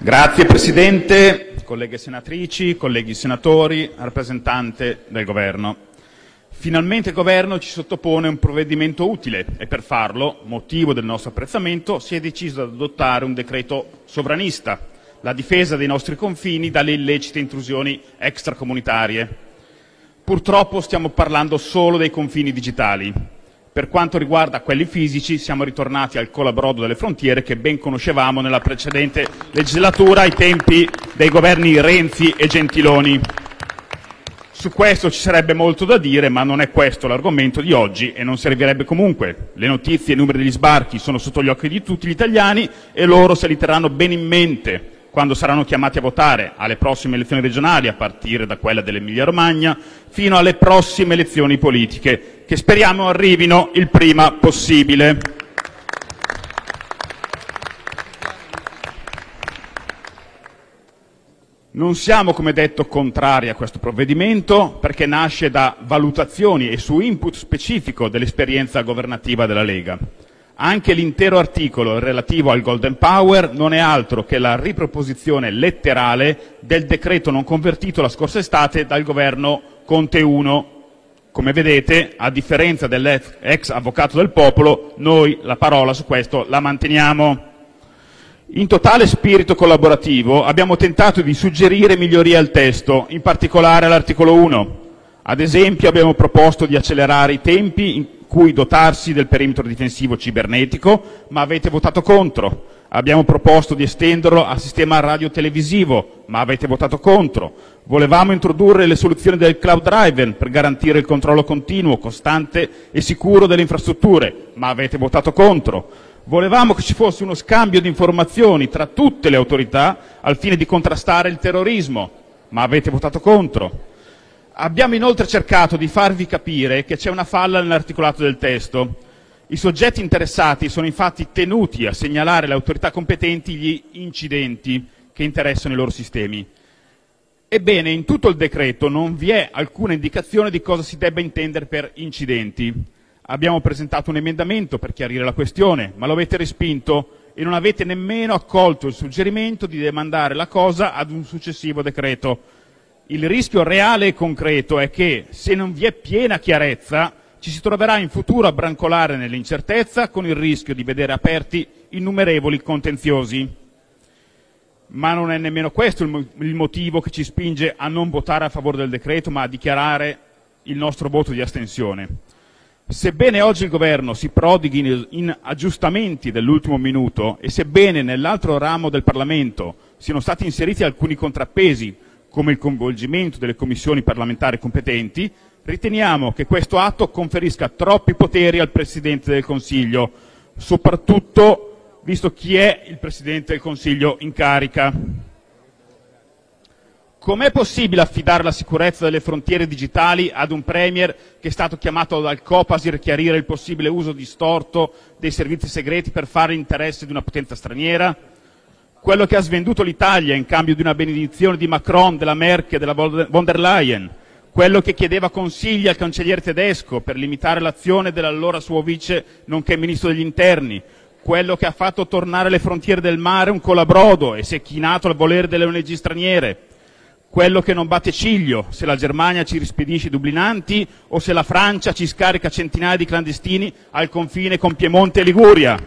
Grazie Presidente, colleghe senatrici, colleghi senatori, rappresentante del Governo. Finalmente il Governo ci sottopone un provvedimento utile e per farlo, motivo del nostro apprezzamento, si è deciso ad adottare un decreto sovranista, la difesa dei nostri confini dalle illecite intrusioni extracomunitarie. Purtroppo stiamo parlando solo dei confini digitali. Per quanto riguarda quelli fisici, siamo ritornati al colabrodo delle frontiere che ben conoscevamo nella precedente legislatura ai tempi dei governi Renzi e Gentiloni. Su questo ci sarebbe molto da dire, ma non è questo l'argomento di oggi e non servirebbe comunque. Le notizie e i numeri degli sbarchi sono sotto gli occhi di tutti gli italiani e loro se li terranno bene in mente quando saranno chiamati a votare alle prossime elezioni regionali, a partire da quella dell'Emilia-Romagna, fino alle prossime elezioni politiche, che speriamo arrivino il prima possibile. Non siamo, come detto, contrari a questo provvedimento perché nasce da valutazioni e su input specifico dell'esperienza governativa della Lega. Anche l'intero articolo relativo al Golden Power non è altro che la riproposizione letterale del decreto non convertito la scorsa estate dal Governo Conte 1. Come vedete, a differenza dell'ex avvocato del popolo, noi la parola su questo la manteniamo. In totale spirito collaborativo abbiamo tentato di suggerire migliorie al testo, in particolare all'articolo 1. Ad esempio abbiamo proposto di accelerare i tempi in cui dotarsi del perimetro difensivo cibernetico, ma avete votato contro. Abbiamo proposto di estenderlo al sistema radiotelevisivo, ma avete votato contro. Volevamo introdurre le soluzioni del cloud driven per garantire il controllo continuo, costante e sicuro delle infrastrutture, ma avete votato contro. Volevamo che ci fosse uno scambio di informazioni tra tutte le autorità al fine di contrastare il terrorismo, ma avete votato contro. Abbiamo inoltre cercato di farvi capire che c'è una falla nell'articolato del testo. I soggetti interessati sono infatti tenuti a segnalare alle autorità competenti gli incidenti che interessano i loro sistemi. Ebbene, in tutto il decreto non vi è alcuna indicazione di cosa si debba intendere per incidenti. Abbiamo presentato un emendamento per chiarire la questione, ma lo avete respinto e non avete nemmeno accolto il suggerimento di demandare la cosa ad un successivo decreto. Il rischio reale e concreto è che, se non vi è piena chiarezza, ci si troverà in futuro a brancolare nell'incertezza con il rischio di vedere aperti innumerevoli contenziosi. Ma non è nemmeno questo il motivo che ci spinge a non votare a favore del decreto, ma a dichiarare il nostro voto di astensione. Sebbene oggi il Governo si prodighi in aggiustamenti dell'ultimo minuto e sebbene nell'altro ramo del Parlamento siano stati inseriti alcuni contrappesi come il coinvolgimento delle Commissioni parlamentari competenti, riteniamo che questo atto conferisca troppi poteri al Presidente del Consiglio, soprattutto visto chi è il Presidente del Consiglio in carica. Com'è possibile affidare la sicurezza delle frontiere digitali ad un Premier che è stato chiamato dal Copasir a chiarire il possibile uso distorto dei servizi segreti per fare interesse di una potenza straniera? quello che ha svenduto l'Italia in cambio di una benedizione di Macron, della Merkel e della von der Leyen, quello che chiedeva consigli al cancelliere tedesco per limitare l'azione dell'allora suo vice nonché ministro degli interni, quello che ha fatto tornare le frontiere del mare un colabrodo e si è chinato al volere delle ONG straniere, quello che non batte ciglio se la Germania ci rispedisce i dublinanti o se la Francia ci scarica centinaia di clandestini al confine con Piemonte e Liguria.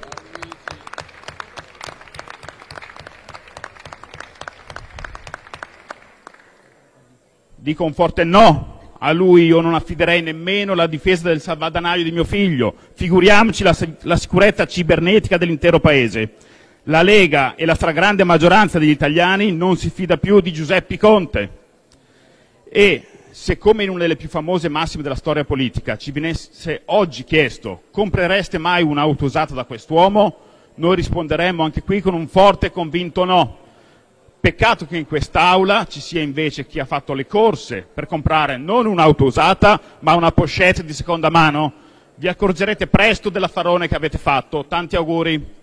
Dico un forte no a lui, io non affiderei nemmeno la difesa del salvadanaio di mio figlio, figuriamoci la, la sicurezza cibernetica dell'intero Paese. La Lega e la stragrande maggioranza degli italiani non si fida più di Giuseppe Conte. E se come in una delle più famose massime della storia politica ci venisse oggi chiesto comprereste mai un'auto usata da quest'uomo, noi risponderemmo anche qui con un forte e convinto no. Peccato che in quest'Aula ci sia invece chi ha fatto le corse per comprare non un'auto usata, ma una pochette di seconda mano. Vi accorgerete presto dell'affarone che avete fatto. Tanti auguri.